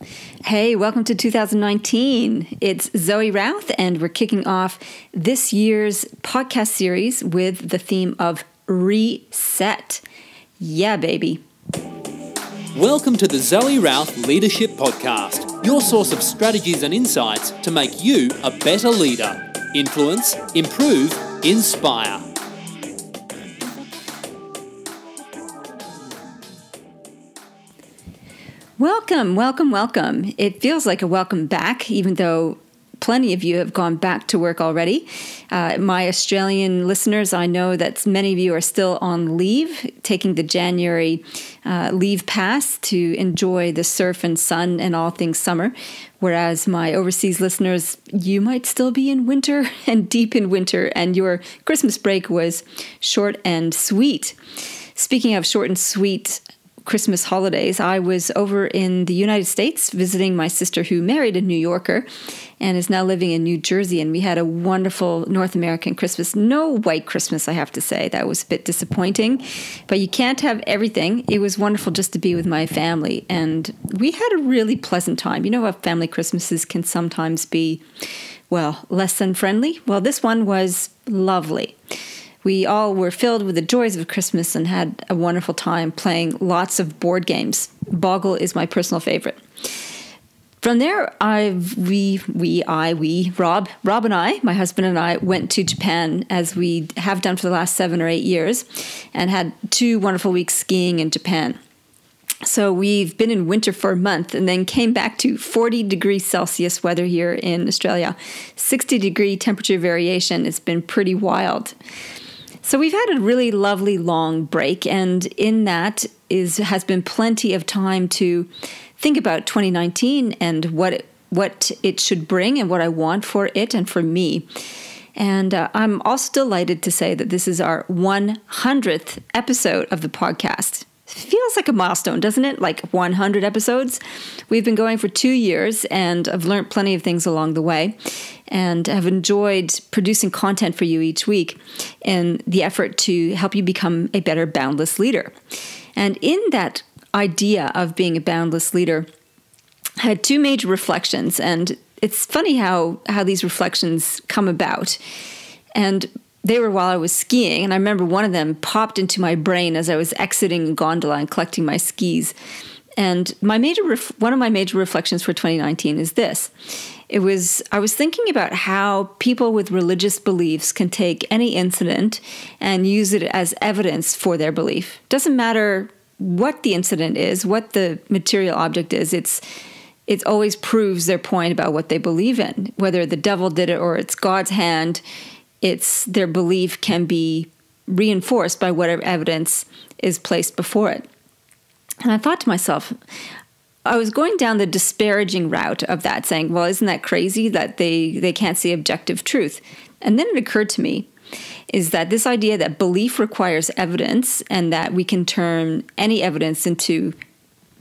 Hey, welcome to 2019. It's Zoe Routh, and we're kicking off this year's podcast series with the theme of reset. Yeah, baby. Welcome to the Zoe Routh Leadership Podcast, your source of strategies and insights to make you a better leader. Influence, improve, inspire. Welcome, welcome, welcome. It feels like a welcome back, even though plenty of you have gone back to work already. Uh, my Australian listeners, I know that many of you are still on leave, taking the January uh, leave pass to enjoy the surf and sun and all things summer. Whereas my overseas listeners, you might still be in winter and deep in winter, and your Christmas break was short and sweet. Speaking of short and sweet, Christmas holidays, I was over in the United States visiting my sister who married a New Yorker and is now living in New Jersey. And we had a wonderful North American Christmas. No white Christmas, I have to say. That was a bit disappointing, but you can't have everything. It was wonderful just to be with my family. And we had a really pleasant time. You know how family Christmases can sometimes be, well, less than friendly? Well, this one was lovely we all were filled with the joys of Christmas and had a wonderful time playing lots of board games. Boggle is my personal favorite. From there, I, we, we, I, we, Rob, Rob and I, my husband and I, went to Japan as we have done for the last seven or eight years, and had two wonderful weeks skiing in Japan. So we've been in winter for a month and then came back to 40 degrees Celsius weather here in Australia. 60 degree temperature variation. It's been pretty wild. So we've had a really lovely long break, and in that is has been plenty of time to think about 2019 and what it, what it should bring and what I want for it and for me. And uh, I'm also delighted to say that this is our 100th episode of the podcast feels like a milestone, doesn't it? Like 100 episodes. We've been going for two years and I've learned plenty of things along the way and have enjoyed producing content for you each week in the effort to help you become a better boundless leader. And in that idea of being a boundless leader, I had two major reflections and it's funny how how these reflections come about. And they were while I was skiing, and I remember one of them popped into my brain as I was exiting a gondola and collecting my skis. And my major one of my major reflections for 2019 is this. It was I was thinking about how people with religious beliefs can take any incident and use it as evidence for their belief. Doesn't matter what the incident is, what the material object is. It's it always proves their point about what they believe in, whether the devil did it or it's God's hand it's their belief can be reinforced by whatever evidence is placed before it. And I thought to myself, I was going down the disparaging route of that, saying, "Well, isn't that crazy that they they can't see objective truth?" And then it occurred to me is that this idea that belief requires evidence and that we can turn any evidence into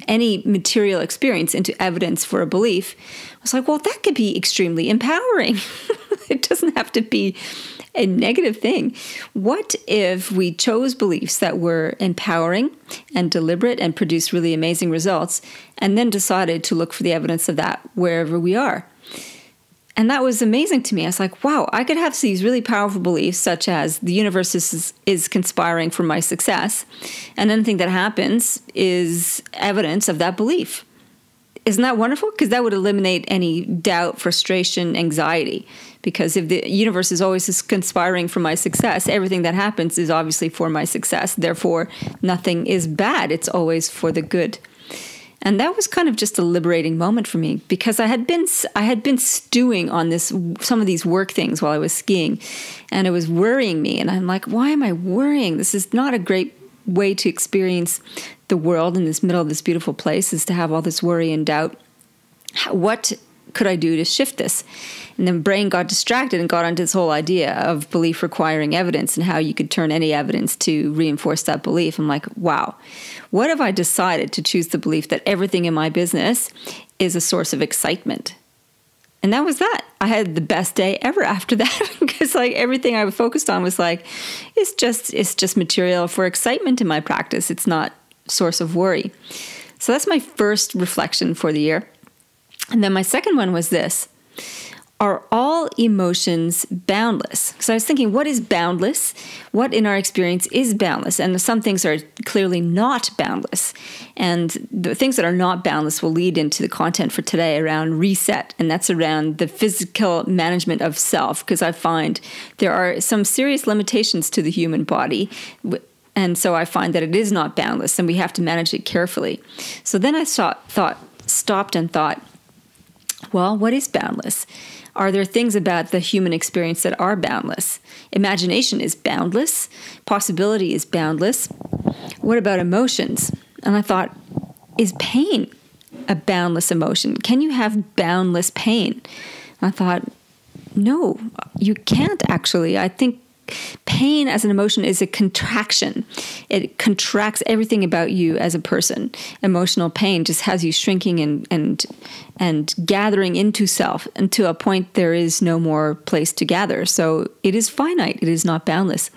any material experience into evidence for a belief I was like, well, that could be extremely empowering. it doesn't have to be a negative thing. What if we chose beliefs that were empowering and deliberate and produced really amazing results, and then decided to look for the evidence of that wherever we are? And that was amazing to me. I was like, wow, I could have these really powerful beliefs, such as the universe is, is conspiring for my success. And anything that happens is evidence of that belief. Isn't that wonderful? Because that would eliminate any doubt, frustration, anxiety. Because if the universe is always conspiring for my success, everything that happens is obviously for my success. Therefore, nothing is bad, it's always for the good. And that was kind of just a liberating moment for me because I had been I had been stewing on this some of these work things while I was skiing and it was worrying me and I'm like why am I worrying this is not a great way to experience the world in this middle of this beautiful place is to have all this worry and doubt. What could I do to shift this? And then brain got distracted and got onto this whole idea of belief requiring evidence and how you could turn any evidence to reinforce that belief. I'm like, wow, what if I decided to choose the belief that everything in my business is a source of excitement? And that was that. I had the best day ever after that because like everything I focused on was like, it's just it's just material for excitement in my practice. It's not source of worry. So that's my first reflection for the year. And then my second one was this are all emotions boundless? Because I was thinking, what is boundless? What in our experience is boundless? And some things are clearly not boundless. And the things that are not boundless will lead into the content for today around reset. And that's around the physical management of self. Because I find there are some serious limitations to the human body. And so I find that it is not boundless and we have to manage it carefully. So then I thought, thought stopped and thought, well, what is boundless? Are there things about the human experience that are boundless? Imagination is boundless, possibility is boundless. What about emotions? And I thought, is pain a boundless emotion? Can you have boundless pain? I thought, no, you can't actually. I think pain as an emotion is a contraction. It contracts everything about you as a person. Emotional pain just has you shrinking and and and gathering into self to a point there is no more place to gather. So it is finite, it is not boundless.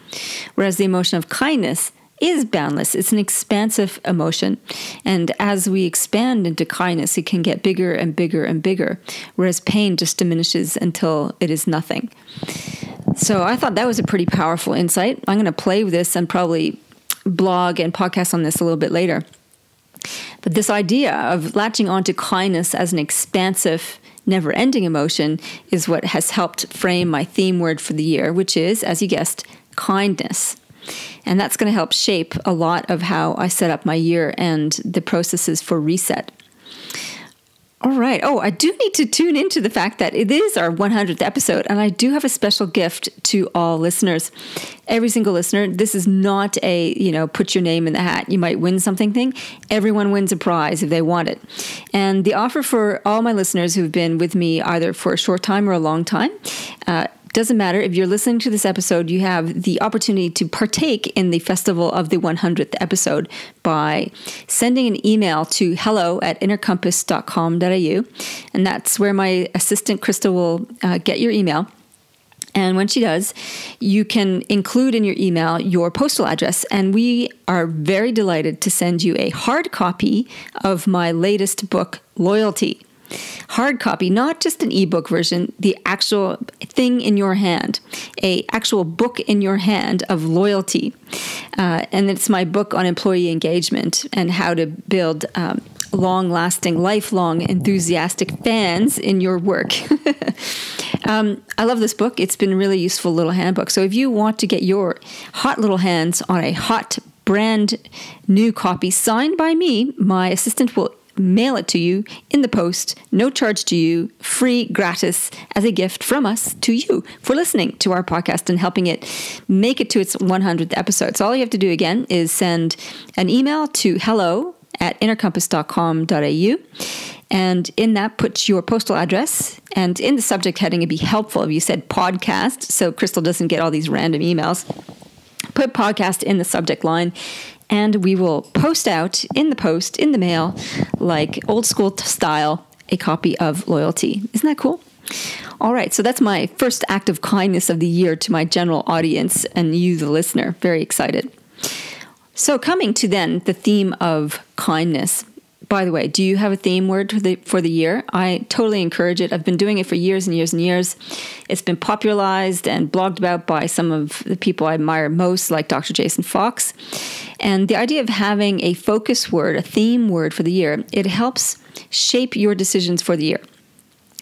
Whereas the emotion of kindness is boundless. It's an expansive emotion. And as we expand into kindness, it can get bigger and bigger and bigger, whereas pain just diminishes until it is nothing. So I thought that was a pretty powerful insight. I'm going to play with this and probably blog and podcast on this a little bit later. But this idea of latching onto kindness as an expansive, never ending emotion is what has helped frame my theme word for the year, which is, as you guessed, kindness. And that's going to help shape a lot of how I set up my year and the processes for reset. All right. Oh, I do need to tune into the fact that it is our 100th episode, and I do have a special gift to all listeners. Every single listener, this is not a, you know, put your name in the hat, you might win something thing. Everyone wins a prize if they want it. And the offer for all my listeners who've been with me either for a short time or a long time, uh, doesn't matter. If you're listening to this episode, you have the opportunity to partake in the festival of the 100th episode by sending an email to hello at innercompass.com.au. And that's where my assistant, Krista, will uh, get your email. And when she does, you can include in your email your postal address. And we are very delighted to send you a hard copy of my latest book, Loyalty hard copy, not just an ebook version, the actual thing in your hand, a actual book in your hand of loyalty. Uh, and it's my book on employee engagement and how to build um, long lasting, lifelong, enthusiastic fans in your work. um, I love this book. It's been a really useful little handbook. So if you want to get your hot little hands on a hot brand new copy signed by me, my assistant will mail it to you in the post, no charge to you, free, gratis, as a gift from us to you for listening to our podcast and helping it make it to its 100th episode. So all you have to do again is send an email to hello at innercompass.com.au. And in that, put your postal address. And in the subject heading, it'd be helpful if you said podcast so Crystal doesn't get all these random emails. Put podcast in the subject line and we will post out in the post, in the mail, like old school style, a copy of Loyalty. Isn't that cool? All right, so that's my first act of kindness of the year to my general audience and you, the listener. Very excited. So, coming to then the theme of kindness. By the way, do you have a theme word for the, for the year? I totally encourage it. I've been doing it for years and years and years. It's been popularized and blogged about by some of the people I admire most, like Dr. Jason Fox. And the idea of having a focus word, a theme word for the year, it helps shape your decisions for the year.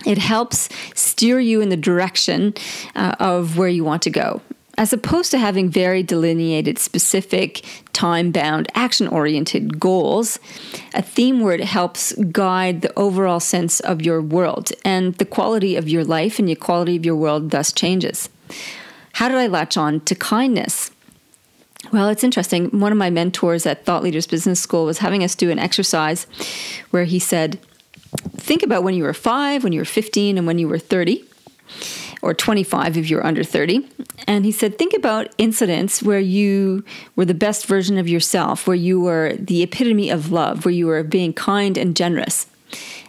It helps steer you in the direction uh, of where you want to go as opposed to having very delineated, specific, time bound, action oriented goals, a theme word helps guide the overall sense of your world, and the quality of your life and the quality of your world thus changes. How did I latch on to kindness? Well, it's interesting. One of my mentors at Thought Leaders Business School was having us do an exercise where he said, Think about when you were five, when you were 15, and when you were 30 or 25 if you're under 30. And he said, think about incidents where you were the best version of yourself, where you were the epitome of love, where you were being kind and generous.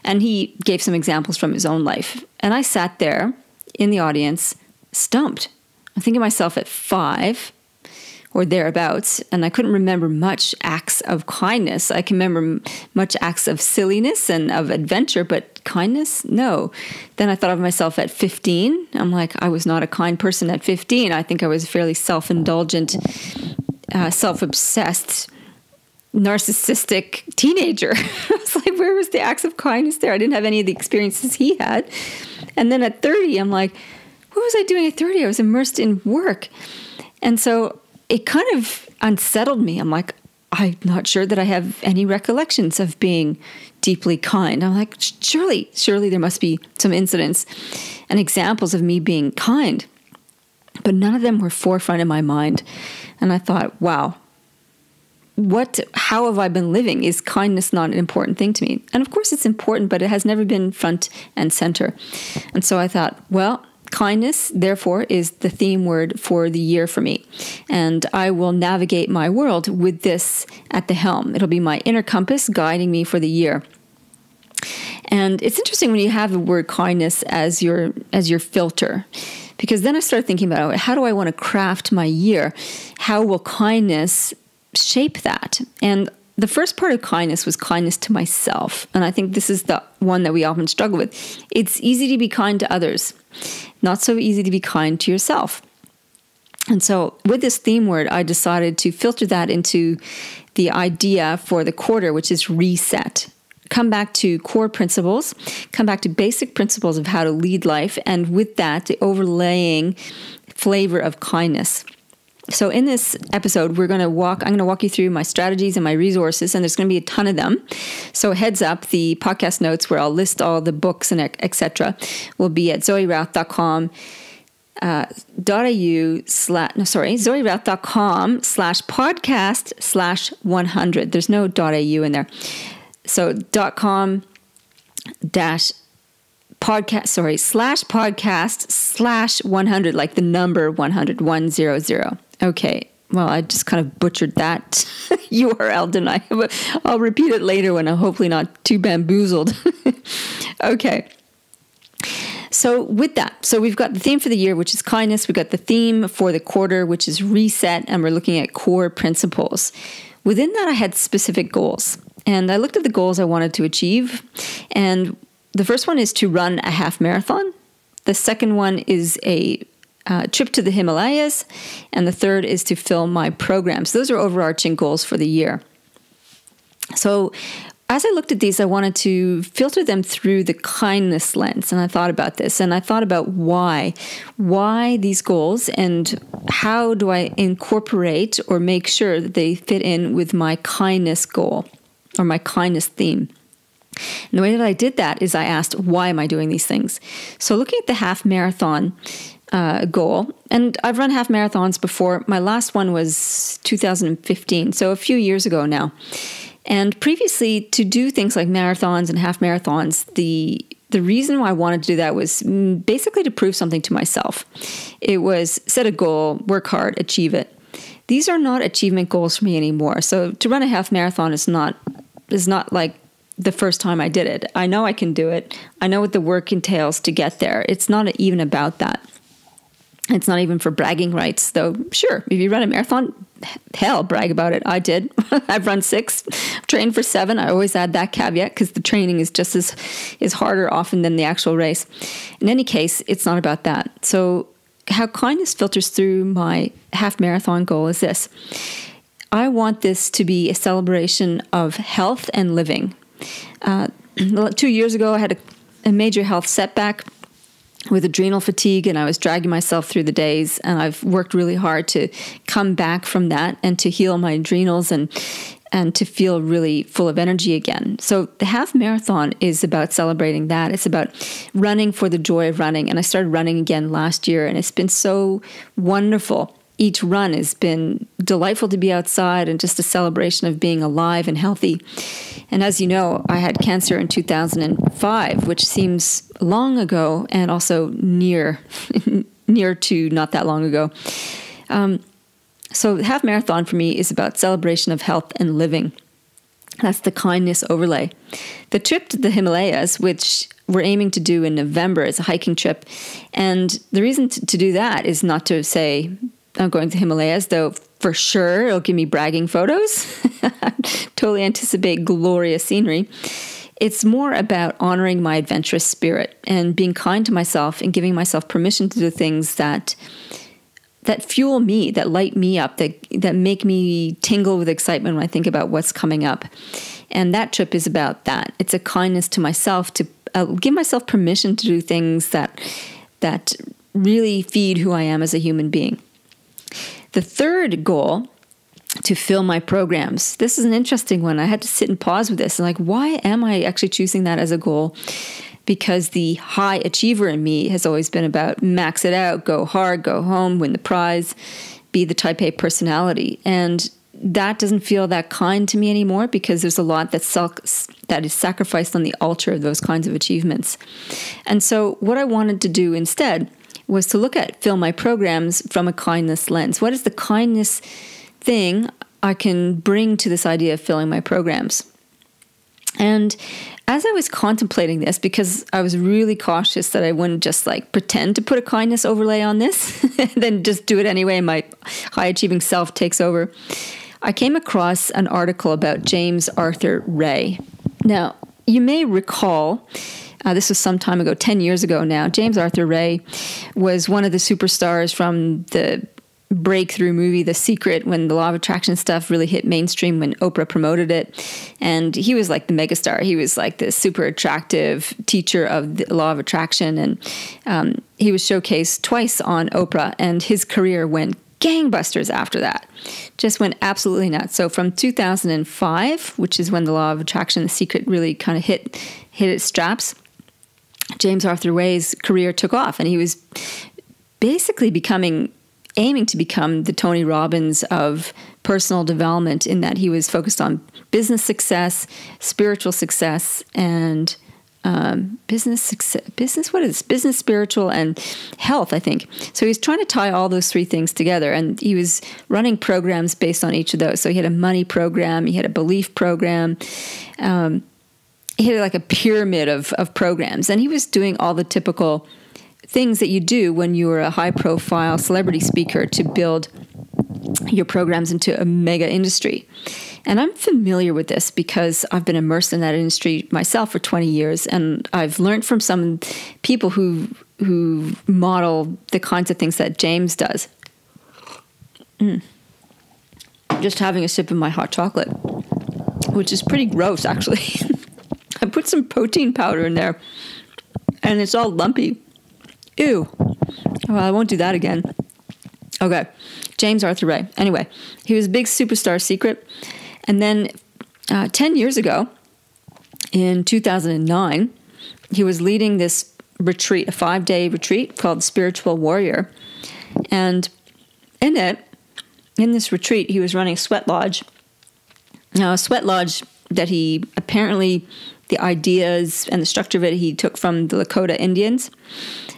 And he gave some examples from his own life. And I sat there in the audience, stumped. I'm thinking myself at five, or thereabouts. And I couldn't remember much acts of kindness. I can remember much acts of silliness and of adventure, but kindness, no. Then I thought of myself at 15. I'm like, I was not a kind person at 15. I think I was a fairly self indulgent, uh, self obsessed narcissistic teenager. I was like, where was the acts of kindness there? I didn't have any of the experiences he had. And then at 30, I'm like, what was I doing at 30? I was immersed in work. And so it kind of unsettled me. I'm like, I'm not sure that I have any recollections of being deeply kind. I'm like, surely, surely there must be some incidents and examples of me being kind. But none of them were forefront in my mind. And I thought, wow, what how have i been living is kindness not an important thing to me and of course it's important but it has never been front and center and so i thought well kindness therefore is the theme word for the year for me. And i will navigate my world with this at the helm. It'll be my inner compass guiding me for the year. And it's interesting when you have the word kindness as your as your filter because then i started thinking about oh, how do i want to craft my year? How will kindness shape that. And the first part of kindness was kindness to myself. And I think this is the one that we often struggle with. It's easy to be kind to others, not so easy to be kind to yourself. And so, with this theme word, I decided to filter that into the idea for the quarter, which is reset. Come back to core principles, come back to basic principles of how to lead life, and with that, the overlaying flavor of kindness. So, in this episode, we're going to walk, I'm going to walk you through my strategies and my resources, and there's going to be a ton of them. So, heads up, the podcast notes where I'll list all the books and etc. will be at zoerouth.com. Uh, .au slash no sorry zoerouth.com slash podcast slash 100 there's no .au in there so dot .com dash podcast sorry slash podcast slash 100 like the number 100 100 Okay. Well, I just kind of butchered that URL, didn't I? But I'll repeat it later when I'm hopefully not too bamboozled. okay. So, with that, so we've got the theme for the year, which is kindness. We've got the theme for the quarter, which is reset, and we're looking at core principles. Within that, I had specific goals. And I looked at the goals I wanted to achieve. And the first one is to run a half marathon. The second one is a uh, trip to the Himalayas, and the third is to film my programs. Those are overarching goals for the year. So, as I looked at these, I wanted to filter them through the kindness lens. And I thought about this and I thought about why. Why these goals and how do I incorporate or make sure that they fit in with my kindness goal or my kindness theme. And the way that I did that is I asked, why am I doing these things? So, looking at the half marathon, uh, goal. And I've run half marathons before. My last one was 2015, so a few years ago now. And previously, to do things like marathons and half marathons, the the reason why I wanted to do that was basically to prove something to myself. It was set a goal, work hard, achieve it. These are not achievement goals for me anymore. So to run a half marathon is not is not like the first time I did it. I know I can do it. I know what the work entails to get there. It's not even about that. It's not even for bragging rights, though. Sure, if you run a marathon, hell, brag about it. I did. I've run six, trained for seven. I always add that caveat because the training is just as is harder often than the actual race. In any case, it's not about that. So, how kindness filters through my half marathon goal is this: I want this to be a celebration of health and living. Uh, two years ago, I had a, a major health setback with adrenal fatigue and I was dragging myself through the days and I've worked really hard to come back from that and to heal my adrenals and and to feel really full of energy again. So the half marathon is about celebrating that. It's about running for the joy of running and I started running again last year and it's been so wonderful each run has been delightful to be outside and just a celebration of being alive and healthy. And as you know, I had cancer in 2005, which seems long ago and also near near to not that long ago. Um, so half marathon for me is about celebration of health and living. That's the kindness overlay. The trip to the Himalayas, which we're aiming to do in November, is a hiking trip. And the reason to, to do that is not to say I'm going to Himalayas, though for sure it'll give me bragging photos. totally anticipate glorious scenery. It's more about honoring my adventurous spirit and being kind to myself and giving myself permission to do things that that fuel me, that light me up, that that make me tingle with excitement when I think about what's coming up. And that trip is about that. It's a kindness to myself to uh, give myself permission to do things that that really feed who I am as a human being. The third goal to fill my programs. This is an interesting one. I had to sit and pause with this and like why am I actually choosing that as a goal? Because the high achiever in me has always been about max it out, go hard, go home, win the prize, be the type A personality. And that doesn't feel that kind to me anymore because there's a lot that's that is sacrificed on the altar of those kinds of achievements. And so what I wanted to do instead was to look at fill my programs from a kindness lens. What is the kindness thing I can bring to this idea of filling my programs? And as I was contemplating this, because I was really cautious that I wouldn't just like pretend to put a kindness overlay on this, and then just do it anyway, my high achieving self takes over, I came across an article about James Arthur Ray. Now, you may recall uh, this was some time ago, 10 years ago now. James Arthur Ray was one of the superstars from the breakthrough movie The Secret when the law of attraction stuff really hit mainstream when Oprah promoted it. And he was like the megastar. He was like the super attractive teacher of the law of attraction. And um, he was showcased twice on Oprah, and his career went gangbusters after that. Just went absolutely nuts. So from 2005, which is when the law of attraction, The Secret really kind of hit hit its straps James Arthur Ray's career took off, and he was basically becoming aiming to become the Tony Robbins of personal development in that he was focused on business success, spiritual success, and um, business success, business what is business, spiritual, and health. I think so. He's trying to tie all those three things together, and he was running programs based on each of those. So he had a money program, he had a belief program, um, he had like a pyramid of, of programs and he was doing all the typical things that you do when you are a high profile celebrity speaker to build your programs into a mega industry. And I'm familiar with this because I've been immersed in that industry myself for 20 years and I've learned from some people who who model the kinds of things that James does. Mm. Just having a sip of my hot chocolate, which is pretty gross actually. I put some protein powder in there and it's all lumpy. Ew. Well, I won't do that again. Okay. James Arthur Ray. Anyway, he was a big superstar secret. And then uh, 10 years ago, in 2009, he was leading this retreat, a five day retreat called Spiritual Warrior. And in it, in this retreat, he was running a Sweat Lodge. Now, a Sweat Lodge that he apparently the ideas and the structure of it he took from the Lakota Indians.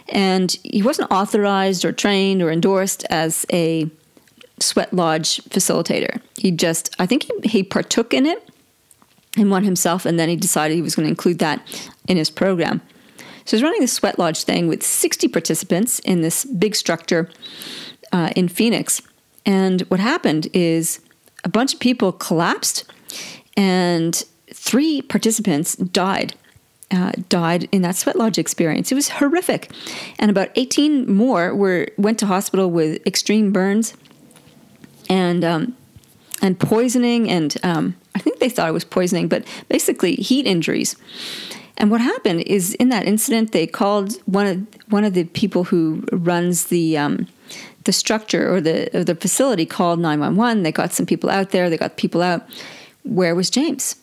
And he wasn't authorized or trained or endorsed as a sweat lodge facilitator. He just, I think he, he partook in it and one himself, and then he decided he was going to include that in his program. So he's running the sweat lodge thing with 60 participants in this big structure uh, in Phoenix. And what happened is a bunch of people collapsed and three participants died. Uh, died in that sweat lodge experience. It was horrific, and about 18 more were went to hospital with extreme burns and um, and poisoning, and um, I think they thought it was poisoning, but basically heat injuries. And what happened is in that incident, they called one of one of the people who runs the um, the structure or the or the facility called 911. They got some people out there. They got people out. Where was James?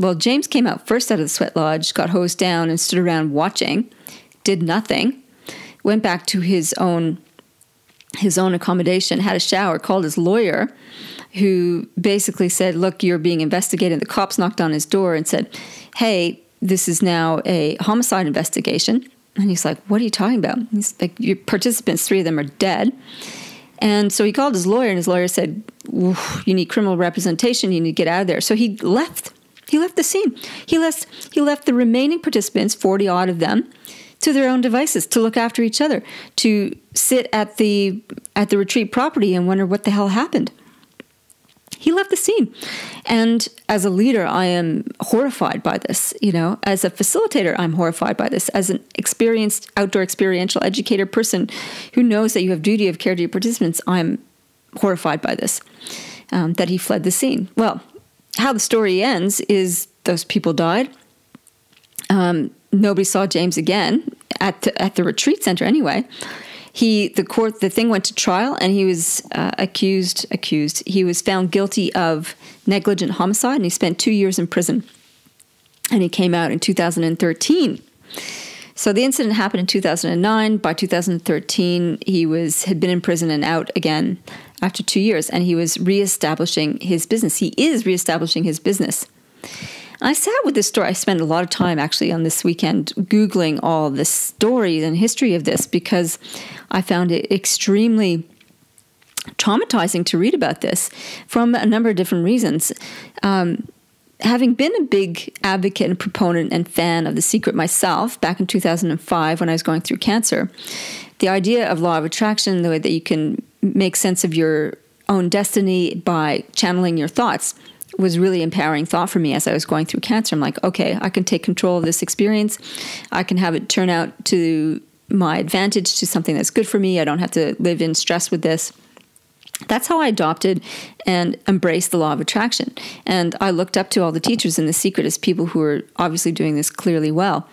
Well, James came out first out of the sweat lodge, got hosed down, and stood around watching, did nothing, went back to his own his own accommodation, had a shower, called his lawyer, who basically said, Look, you're being investigated. The cops knocked on his door and said, Hey, this is now a homicide investigation. And he's like, What are you talking about? He's like, Your participants, three of them are dead. And so he called his lawyer, and his lawyer said, You need criminal representation. You need to get out of there. So he left He left the scene. He left he left the remaining participants, 40 odd of them, to their own devices to look after each other, to sit at the at the retreat property and wonder what the hell happened. He left the scene. And as a leader, I am horrified by this. You know, as a facilitator, I'm horrified by this. As an experienced outdoor experiential educator person who knows that you have duty of care to your participants, I'm horrified by this. Um, that he fled the scene. Well, how the story ends is those people died. Um, nobody saw James again at the, at the retreat center anyway. He the court the thing went to trial and he was uh, accused accused he was found guilty of negligent homicide and he spent two years in prison. And he came out in 2013. So the incident happened in 2009. By 2013, he was had been in prison and out again after two years, and he was reestablishing his business. He is reestablishing his business. I sat with this story. I spent a lot of time actually on this weekend Googling all the stories and history of this because I found it extremely traumatizing to read about this from a number of different reasons. Um, having been a big advocate and proponent and fan of The Secret myself back in 2005 when I was going through cancer, the idea of law of attraction, the way that you can make sense of your own destiny by channeling your thoughts was really empowering thought for me as I was going through cancer. I'm like, okay, I can take control of this experience. I can have it turn out to my advantage, to something that's good for me. I don't have to live in stress with this. That's how I adopted and embraced the law of attraction. And I looked up to all the teachers in the secret as people who were obviously doing this clearly well.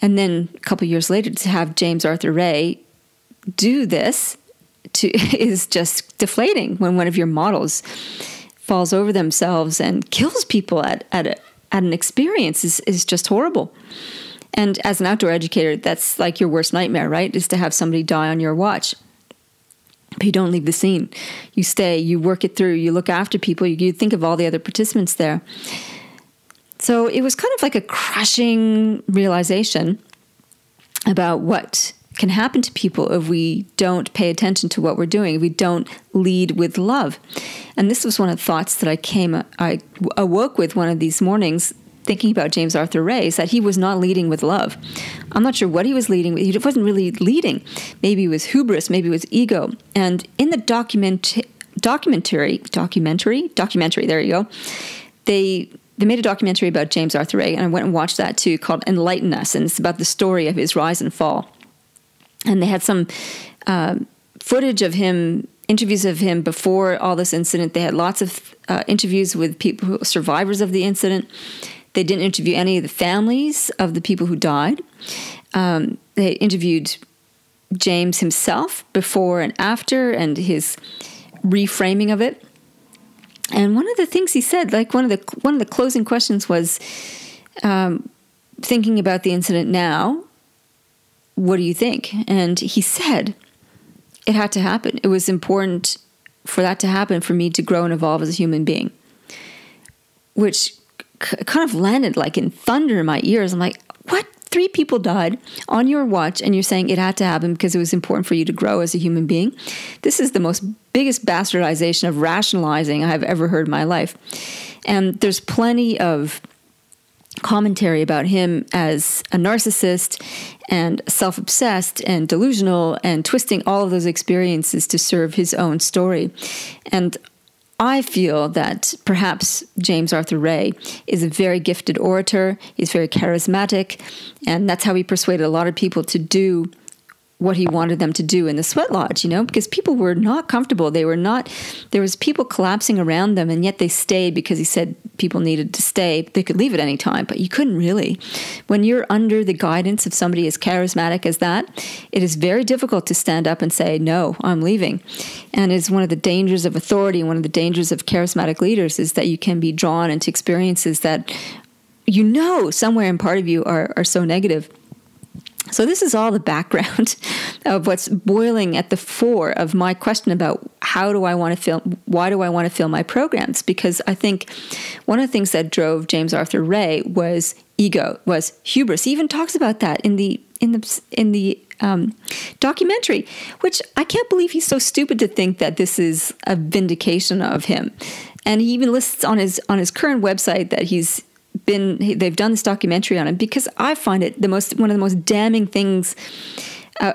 And then a couple years later, to have James Arthur Ray do this to, is just deflating when one of your models falls over themselves and kills people at, at, a, at an experience is, is just horrible. And as an outdoor educator, that's like your worst nightmare, right? Is to have somebody die on your watch. But you don't leave the scene. You stay, you work it through, you look after people, you, you think of all the other participants there. So it was kind of like a crushing realization about what can happen to people if we don't pay attention to what we're doing, if we don't lead with love. And this was one of the thoughts that I came, I awoke with one of these mornings thinking about James Arthur Ray is that he was not leading with love. I'm not sure what he was leading with. He wasn't really leading. Maybe it was hubris, maybe it was ego. And in the document documentary documentary documentary there you go. They they made a documentary about James Arthur Ray and I went and watched that too called Enlighten Us and it's about the story of his rise and fall and they had some uh, footage of him interviews of him before all this incident. They had lots of uh, interviews with people survivors of the incident. They didn't interview any of the families of the people who died. Um, they interviewed james himself before and after and his reframing of it. And one of the things he said like one of the one of the closing questions was um, thinking about the incident now what do you think? And he said it had to happen. It was important for that to happen for me to grow and evolve as a human being, which kind of landed like in thunder in my ears. I'm like, what? Three people died on your watch, and you're saying it had to happen because it was important for you to grow as a human being. This is the most biggest bastardization of rationalizing I've ever heard in my life. And there's plenty of commentary about him as a narcissist and self obsessed and delusional and twisting all of those experiences to serve his own story. And I feel that perhaps James Arthur Ray is a very gifted orator, he's very charismatic, and that's how he persuaded a lot of people to do what he wanted them to do in the sweat lodge, you know, because people were not comfortable. They were not, there was people collapsing around them, and yet they stayed because he said people needed to stay. They could leave at any time, but you couldn't really. When you're under the guidance of somebody as charismatic as that, it is very difficult to stand up and say, no, I'm leaving. And it's one of the dangers of authority, one of the dangers of charismatic leaders is that you can be drawn into experiences that you know somewhere in part of you are, are so negative so, this is all the background of what's boiling at the fore of my question about how do I want to film, why do I want to film my programs? Because I think one of the things that drove James Arthur Ray was ego, was hubris. He even talks about that in the in the in the um, documentary, which I can't believe he's so stupid to think that this is a vindication of him. And he even lists on his on his current website that he's been they've done this documentary on him because I find it the most one of the most damning things uh,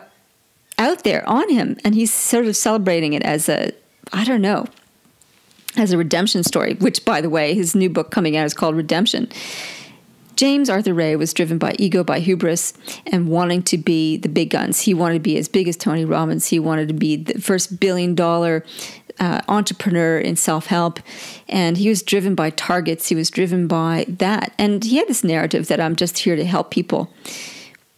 out there on him, and he's sort of celebrating it as a I don't know as a redemption story. Which, by the way, his new book coming out is called Redemption. James Arthur Ray was driven by ego, by hubris, and wanting to be the big guns. He wanted to be as big as Tony Robbins. He wanted to be the first billion dollar uh, entrepreneur in self help. And he was driven by targets. He was driven by that. And he had this narrative that I'm just here to help people.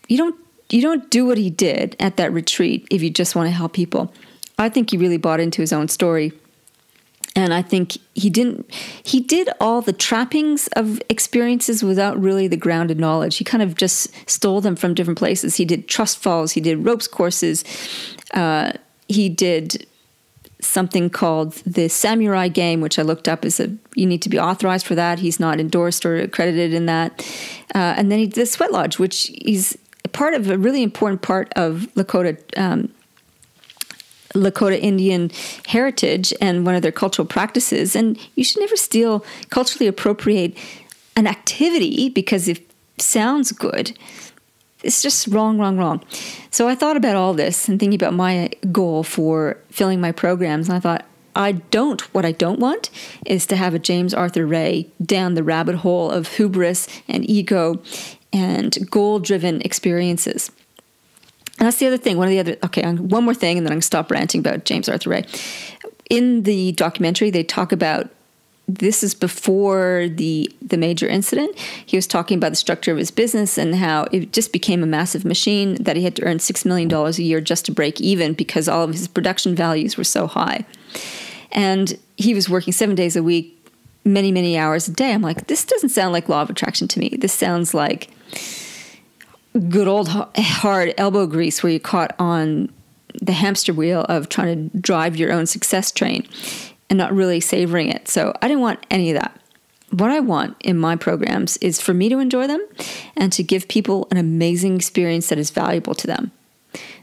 You don't you don't do what he did at that retreat if you just want to help people. I think he really bought into his own story and I think he didn't he did all the trappings of experiences without really the grounded knowledge. He kind of just stole them from different places. He did trust falls, he did ropes courses, uh, he did something called the samurai game, which I looked up as a you need to be authorized for that. He's not endorsed or accredited in that. Uh, and then he did the sweat lodge, which is part of a really important part of Lakota um, Lakota Indian heritage and one of their cultural practices. And you should never steal, culturally appropriate an activity because it sounds good. It's just wrong, wrong, wrong. So I thought about all this and thinking about my goal for filling my programs. And I thought, I don't, what I don't want is to have a James Arthur Ray down the rabbit hole of hubris and ego and goal driven experiences. And that's the other thing. One of the other, okay, one more thing, and then I'm going to stop ranting about James Arthur Ray. In the documentary, they talk about this is before the the major incident. He was talking about the structure of his business and how it just became a massive machine that he had to earn six million dollars a year just to break even because all of his production values were so high. And he was working seven days a week, many many hours a day. I'm like, this doesn't sound like law of attraction to me. This sounds like good old hard elbow grease where you caught on the hamster wheel of trying to drive your own success train and not really savoring it. So I didn't want any of that. What I want in my programs is for me to enjoy them and to give people an amazing experience that is valuable to them.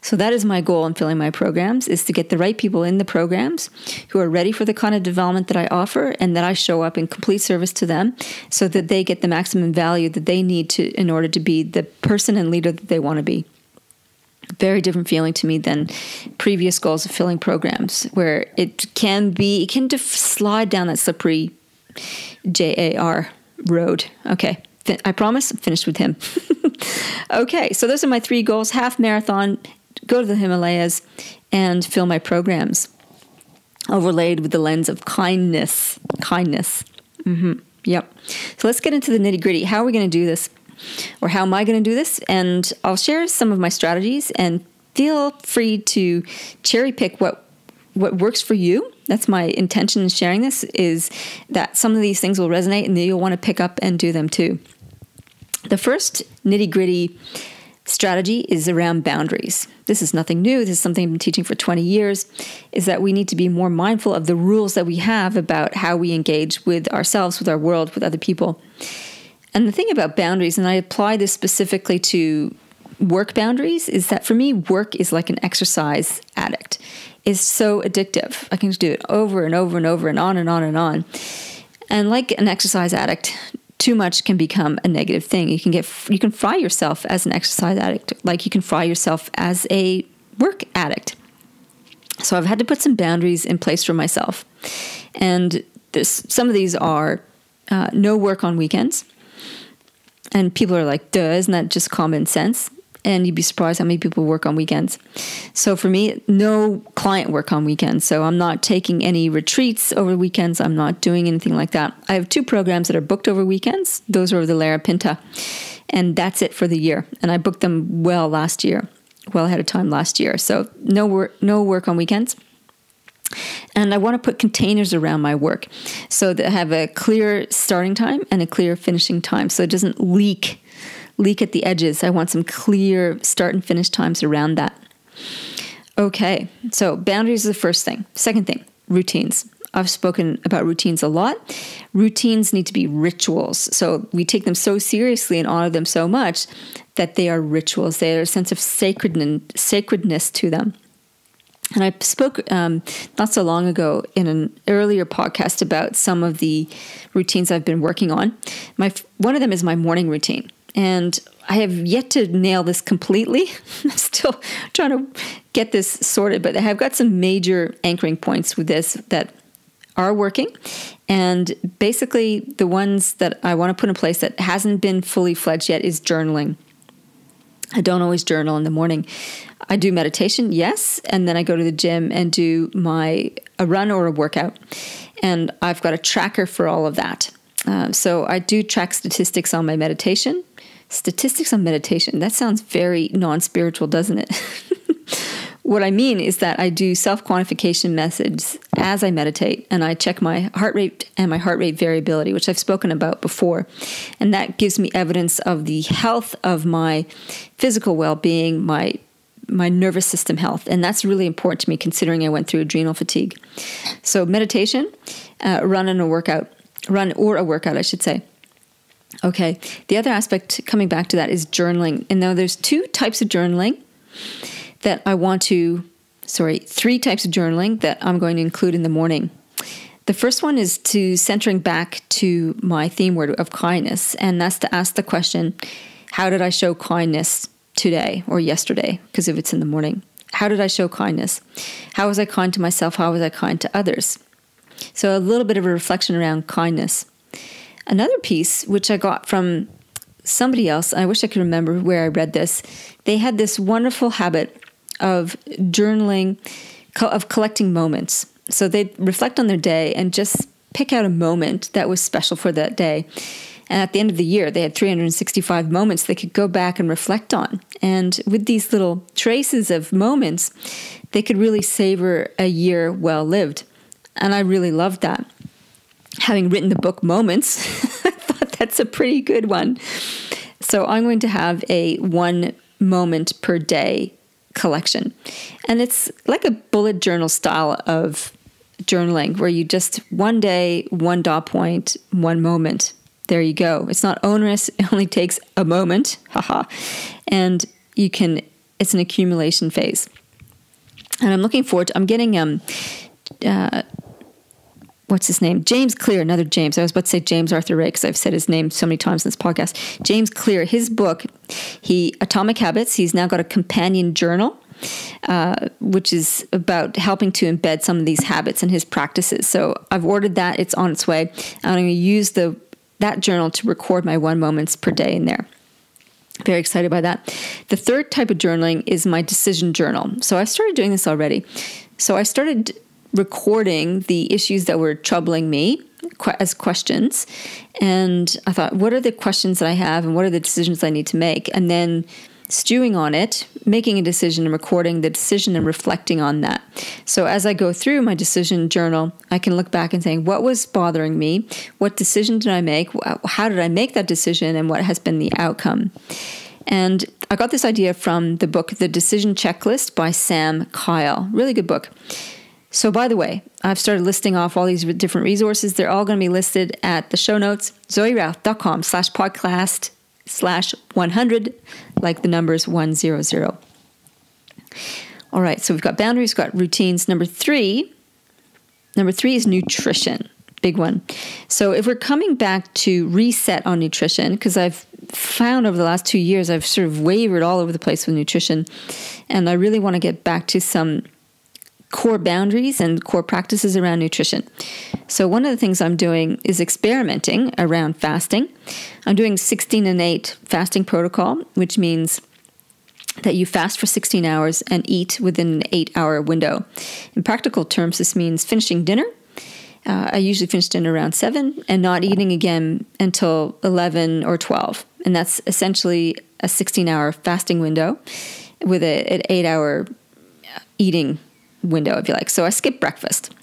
So that is my goal in filling my programs is to get the right people in the programs who are ready for the kind of development that I offer and that I show up in complete service to them so that they get the maximum value that they need to in order to be the person and leader that they want to be. Very different feeling to me than previous goals of filling programs where it can be it can slide down that slippery JAR road. Okay. I promise, I'm finished with him. okay, so those are my three goals half marathon, go to the Himalayas, and fill my programs, overlaid with the lens of kindness. Kindness. Mm-hmm. Yep. So let's get into the nitty gritty. How are we going to do this? Or how am I going to do this? And I'll share some of my strategies and feel free to cherry pick what what works for you that's my intention in sharing this is that some of these things will resonate and you'll want to pick up and do them too the first nitty gritty strategy is around boundaries. This is nothing new. This is something I've been teaching for 20 years is that we need to be more mindful of the rules that we have about how we engage with ourselves, with our world, with other people. And the thing about boundaries, and I apply this specifically to work boundaries, is that for me, work is like an exercise addict. It's so addictive. I can just do it over and over and over and on and on and on. And like an exercise addict, too much can become a negative thing. You can get you can fry yourself as an exercise addict, like you can fry yourself as a work addict. So I've had to put some boundaries in place for myself, and this some of these are uh, no work on weekends. And people are like, "Duh, isn't that just common sense?" and you'd be surprised how many people work on weekends. So for me, no client work on weekends. So I'm not taking any retreats over weekends. I'm not doing anything like that. I have two programs that are booked over weekends. Those are the the Larapinta. And that's it for the year. And I booked them well last year, well ahead of time last year. So no work, no work on weekends. And I want to put containers around my work so that I have a clear starting time and a clear finishing time so it doesn't leak leak at the edges. I want some clear start and finish times around that. Okay, so boundaries is the first thing. Second thing, routines. I've spoken about routines a lot. Routines need to be rituals. So we take them so seriously and honor them so much that they are rituals. They have a sense of sacredness to them. And I spoke um, not so long ago in an earlier podcast about some of the routines I've been working on. My one of them is my morning routine, and I have yet to nail this completely. I'm still trying to get this sorted, but I have got some major anchoring points with this that are working. And basically, the ones that I want to put in place that hasn't been fully fledged yet is journaling. I don't always journal in the morning. I do meditation, yes, and then I go to the gym and do my a run or a workout. And I've got a tracker for all of that. Uh, so I do track statistics on my meditation. Statistics on meditation. That sounds very non-spiritual, doesn't it? what I mean is that I do self quantification methods as I meditate and I check my heart rate and my heart rate variability, which I've spoken about before. And that gives me evidence of the health of my physical well being, my my nervous system health. And that's really important to me considering I went through adrenal fatigue. So, meditation, uh, run and a workout, run or a workout, I should say. Okay, the other aspect coming back to that is journaling. And now there's two types of journaling that I want to, sorry, three types of journaling that I'm going to include in the morning. The first one is to centering back to my theme word of kindness, and that's to ask the question, How did I show kindness today or yesterday? Because if it's in the morning, how did I show kindness? How was I kind to myself? How was I kind to others? So, a little bit of a reflection around kindness. Another piece, which I got from somebody else, I wish I could remember where I read this, they had this wonderful habit of journaling, of collecting moments. So they'd reflect on their day and just pick out a moment that was special for that day. And at the end of the year, they had 365 moments they could go back and reflect on. And with these little traces of moments, they could really savor a year well lived. And I really loved that. Having written the book Moments, I thought that's a pretty good one. So I'm going to have a one moment per day collection. And it's like a bullet journal style of journaling where you just one day, one dot point, one moment. There you go. It's not onerous. It only takes a moment. Haha. and you can it's an accumulation phase. And I'm looking forward to I'm getting um uh, what's his name? James Clear, another James. I was about to say James Arthur Ray because I've said his name so many times in this podcast. James Clear, his book, he Atomic Habits. He's now got a companion journal. Uh, which is about helping to embed some of these habits in his practices. So I've ordered that; it's on its way. I'm going to use the that journal to record my one moments per day in there. Very excited by that. The third type of journaling is my decision journal. So I started doing this already. So I started recording the issues that were troubling me as questions. And I thought, what are the questions that I have and what are the decisions I need to make? And then stewing on it, making a decision and recording the decision and reflecting on that. So as I go through my decision journal, I can look back and saying, what was bothering me? What decision did I make? How did I make that decision? And what has been the outcome? And I got this idea from the book, The Decision Checklist by Sam Kyle. Really good book. So, by the way, I've started listing off all these different resources. They're all going to be listed at the show notes, zoerouth.com slash podcast slash 100, like the numbers 100. All right, so we've got boundaries, we've got routines. Number three, number three is nutrition. Big one. So if we're coming back to reset on nutrition, because I've found over the last two years I've sort of wavered all over the place with nutrition, and I really want to get back to some core boundaries and core practices around nutrition. So, one of the things I'm doing is experimenting around fasting. I'm doing 16 and 8 fasting protocol, which means that you fast for 16 hours and eat within an eight hour window. In practical terms, this means finishing dinner. Uh, I usually finish dinner around 7 and not eating again until 11 or 12. And that's essentially a 16 hour fasting window with a, an eight hour eating window, if you like. So I skip breakfast,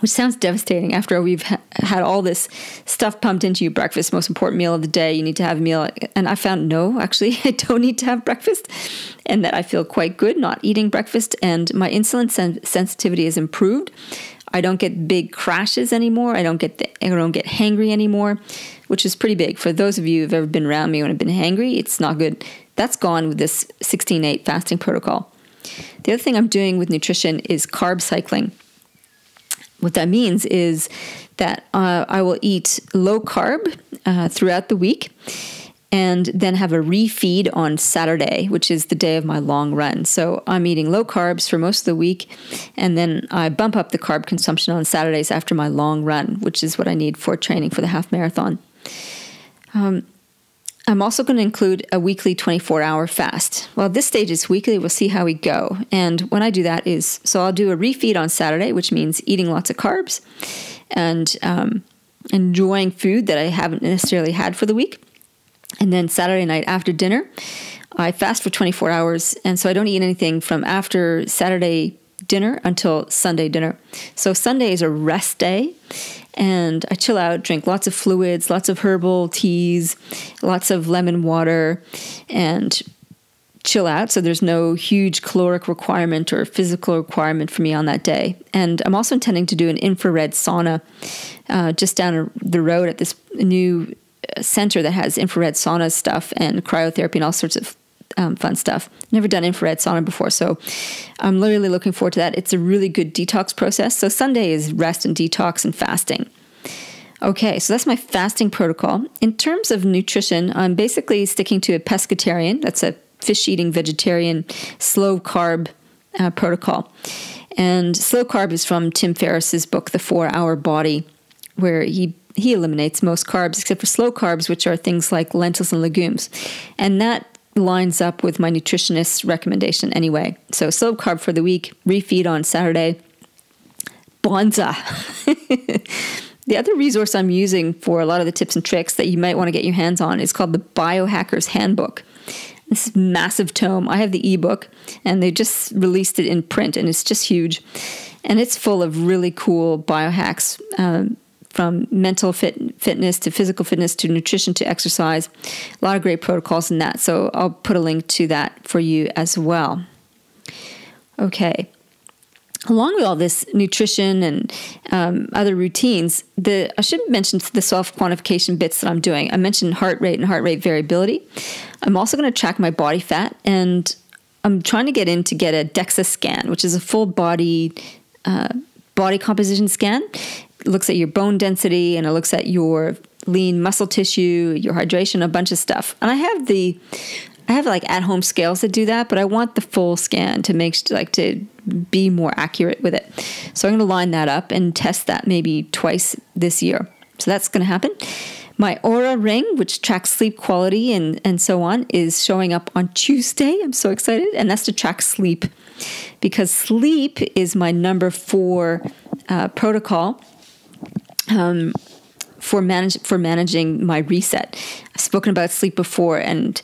which sounds devastating after we've ha- had all this stuff pumped into you breakfast, most important meal of the day. You need to have a meal. And I found no, actually, I don't need to have breakfast, and that I feel quite good not eating breakfast. And my insulin sen- sensitivity has improved. I don't get big crashes anymore. I don't get the, I don't get hangry anymore, which is pretty big. For those of you who've ever been around me when I've been hangry, it's not good. That's gone with this 16-8 fasting protocol. The other thing I'm doing with nutrition is carb cycling. What that means is that uh, I will eat low carb uh, throughout the week and then have a refeed on Saturday, which is the day of my long run. So I'm eating low carbs for most of the week, and then I bump up the carb consumption on Saturdays after my long run, which is what I need for training for the half marathon. Um, I'm also going to include a weekly 24 hour fast. Well, this stage is weekly. We'll see how we go. And when I do that is so I'll do a refeed on Saturday, which means eating lots of carbs and um, enjoying food that I haven't necessarily had for the week. And then Saturday night after dinner, I fast for 24 hours. And so I don't eat anything from after Saturday dinner until Sunday dinner. So Sunday is a rest day. And I chill out, drink lots of fluids, lots of herbal teas, lots of lemon water, and chill out. So there's no huge caloric requirement or physical requirement for me on that day. And I'm also intending to do an infrared sauna uh, just down the road at this new center that has infrared sauna stuff and cryotherapy and all sorts of um, fun stuff. Never done infrared sauna before, so I'm literally looking forward to that. It's a really good detox process. So Sunday is rest and detox and fasting. Okay, so that's my fasting protocol. In terms of nutrition, I'm basically sticking to a pescatarian. That's a fish eating vegetarian slow carb uh, protocol. And slow carb is from Tim Ferriss's book, The Four Hour Body, where he he eliminates most carbs except for slow carbs, which are things like lentils and legumes. And that lines up with my nutritionist's recommendation anyway. So, slow carb for the week, refeed on Saturday. Bonza. the other resource I'm using for a lot of the tips and tricks that you might want to get your hands on is called the Biohacker's Handbook. This massive tome. I have the ebook, and they just released it in print, and it's just huge. And it's full of really cool biohacks. Um, from mental fit, fitness to physical fitness to nutrition to exercise. A lot of great protocols in that. So I'll put a link to that for you as well. Okay. Along with all this nutrition and um, other routines, the I should mention the self quantification bits that I'm doing. I mentioned heart rate and heart rate variability. I'm also going to track my body fat, and I'm trying to get in to get a DEXA scan, which is a full body uh, body composition scan looks at your bone density and it looks at your lean muscle tissue, your hydration, a bunch of stuff. And I have the I have like at home scales that do that, but I want the full scan to make like to be more accurate with it. So I'm going to line that up and test that maybe twice this year. So that's going to happen. My Oura ring, which tracks sleep quality and, and so on, is showing up on Tuesday. I'm so excited. And that's to track sleep because sleep is my number four uh, protocol um, for manage for managing my reset. I've spoken about sleep before and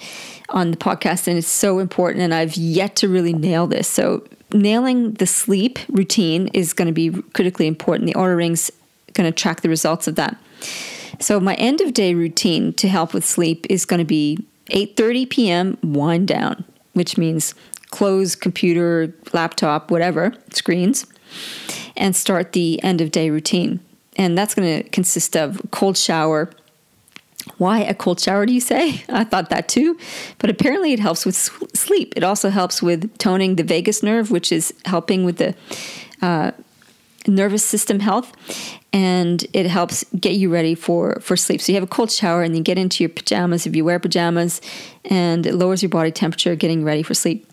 on the podcast, and it's so important. And I've yet to really nail this. So nailing the sleep routine is going to be critically important. The Oura Ring's going to track the results of that. So my end of day routine to help with sleep is going to be 8:30 p.m. wind down, which means close computer, laptop, whatever screens, and start the end of day routine and that's going to consist of cold shower. Why a cold shower, do you say? I thought that too. But apparently, it helps with sleep. It also helps with toning the vagus nerve, which is helping with the uh, nervous system health. And it helps get you ready for, for sleep. So you have a cold shower and you get into your pajamas if you wear pajamas, and it lowers your body temperature, getting ready for sleep.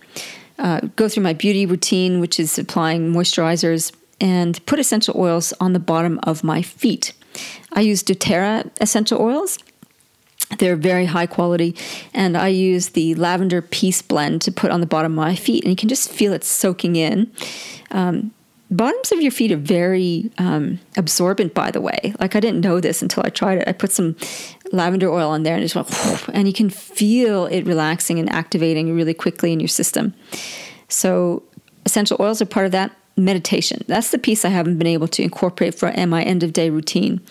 Uh, go through my beauty routine, which is applying moisturizers, and put essential oils on the bottom of my feet. I use doTERRA essential oils. They're very high quality, and I use the lavender peace blend to put on the bottom of my feet, and you can just feel it soaking in. Um, bottoms of your feet are very um, absorbent, by the way. Like I didn't know this until I tried it. I put some lavender oil on there, and it just went, and you can feel it relaxing and activating really quickly in your system. So essential oils are part of that meditation. That's the piece I haven't been able to incorporate for my end of day routine.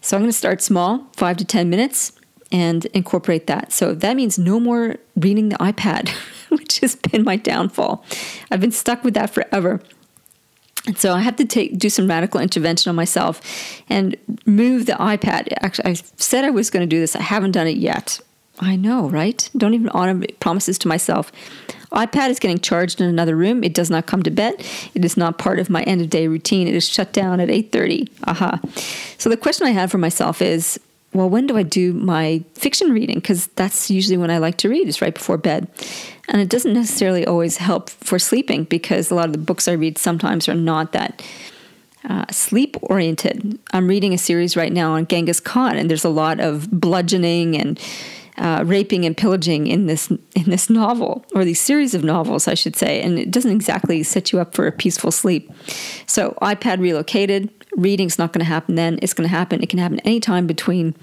So I'm going to start small, five to 10 minutes, and incorporate that. So that means no more reading the iPad, which has been my downfall. I've been stuck with that forever. And so I have to take do some radical intervention on myself and move the iPad. Actually, I said I was going to do this. I haven't done it yet. I know, right? Don't even honor promises to myself. iPad is getting charged in another room. It does not come to bed. It is not part of my end of day routine. It is shut down at 8:30. Aha. So the question I have for myself is, well, when do I do my fiction reading? Because that's usually when I like to read, is right before bed. And it doesn't necessarily always help for sleeping because a lot of the books I read sometimes are not that uh, sleep oriented. I'm reading a series right now on Genghis Khan, and there's a lot of bludgeoning and uh, raping and pillaging in this in this novel or these series of novels, I should say, and it doesn't exactly set you up for a peaceful sleep. So iPad relocated. Reading's not going to happen then. It's going to happen. It can happen anytime between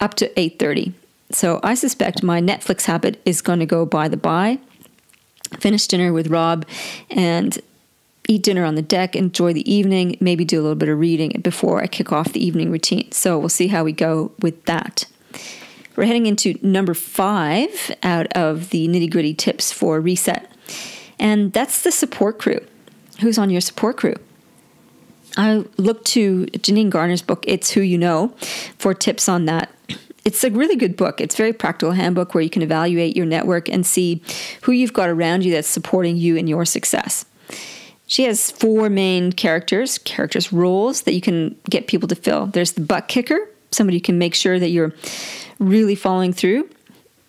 up to eight thirty. So I suspect my Netflix habit is going to go by the by. Finish dinner with Rob and eat dinner on the deck, enjoy the evening, maybe do a little bit of reading before I kick off the evening routine. So we'll see how we go with that. We're heading into number five out of the nitty gritty tips for reset, and that's the support crew. Who's on your support crew? I looked to Janine Garner's book, It's Who You Know, for tips on that. It's a really good book. It's a very practical handbook where you can evaluate your network and see who you've got around you that's supporting you in your success. She has four main characters, characters roles that you can get people to fill. There's the butt kicker, somebody who can make sure that you're really following through.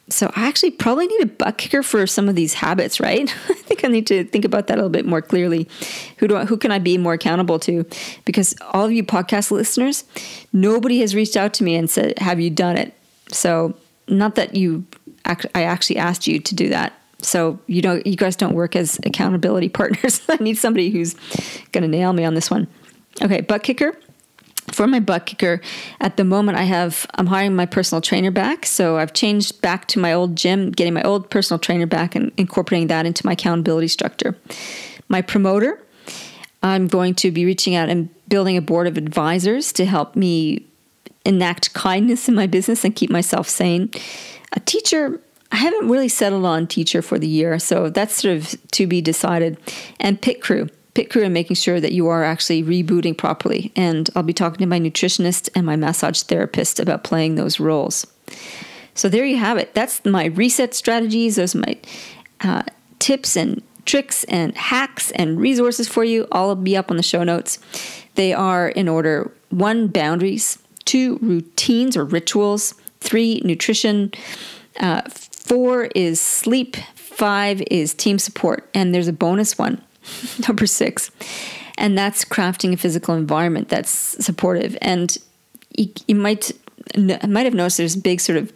So I actually probably need a butt kicker for some of these habits, right? I think I need to think about that a little bit more clearly. Who do I, who can I be more accountable to? Because all of you podcast listeners, nobody has reached out to me and said, "Have you done it?" So not that you, I actually asked you to do that. So you know, you guys don't work as accountability partners. I need somebody who's going to nail me on this one. Okay, butt kicker. For my butt kicker, at the moment I have I'm hiring my personal trainer back. So I've changed back to my old gym, getting my old personal trainer back and incorporating that into my accountability structure. My promoter, I'm going to be reaching out and building a board of advisors to help me enact kindness in my business and keep myself sane. A teacher, I haven't really settled on teacher for the year, so that's sort of to be decided. And pit crew, pit crew, and making sure that you are actually rebooting properly. And I'll be talking to my nutritionist and my massage therapist about playing those roles. So there you have it. That's my reset strategies. Those are my uh, tips and tricks and hacks and resources for you. All be up on the show notes. They are in order one, boundaries, two, routines or rituals, three, nutrition. Uh, Four is sleep. Five is team support. And there's a bonus one, number six. And that's crafting a physical environment that's supportive. And you, you might might have noticed there's a big sort of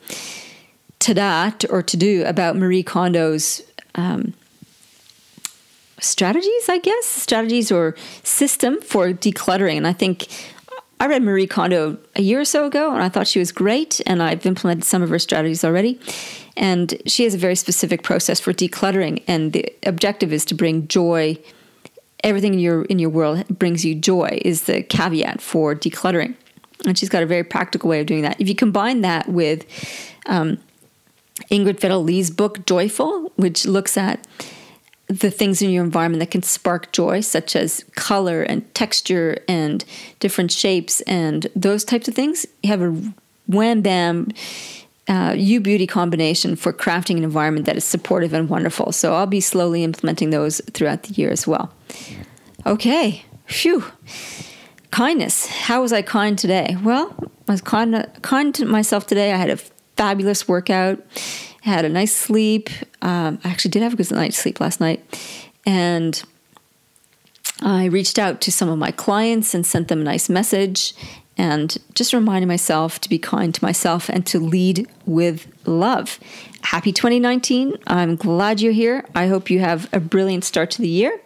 ta-da or to-do about Marie Kondo's um, strategies, I guess, strategies or system for decluttering. And I think I read Marie Kondo a year or so ago, and I thought she was great, and I've implemented some of her strategies already. And she has a very specific process for decluttering, and the objective is to bring joy. Everything in your in your world brings you joy is the caveat for decluttering, and she's got a very practical way of doing that. If you combine that with um, Ingrid Fetell Lee's book Joyful, which looks at the things in your environment that can spark joy, such as color and texture and different shapes and those types of things, you have a wham bam uh, U Beauty combination for crafting an environment that is supportive and wonderful. So I'll be slowly implementing those throughout the year as well. Okay, phew. Kindness. How was I kind today? Well, I was kind, kind to myself today. I had a fabulous workout had a nice sleep. Um, I actually did have a good night's sleep last night. And I reached out to some of my clients and sent them a nice message and just reminded myself to be kind to myself and to lead with love. Happy 2019. I'm glad you're here. I hope you have a brilliant start to the year.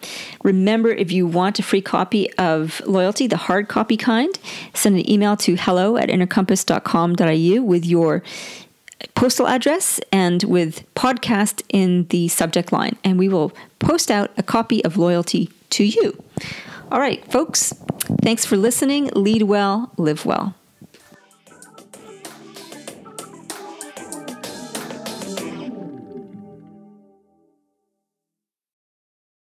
Remember, if you want a free copy of Loyalty, the hard copy kind, send an email to hello at innercompass.com.au with your postal address and with podcast in the subject line, and we will post out a copy of Loyalty to you. All right, folks, thanks for listening. Lead well, live well.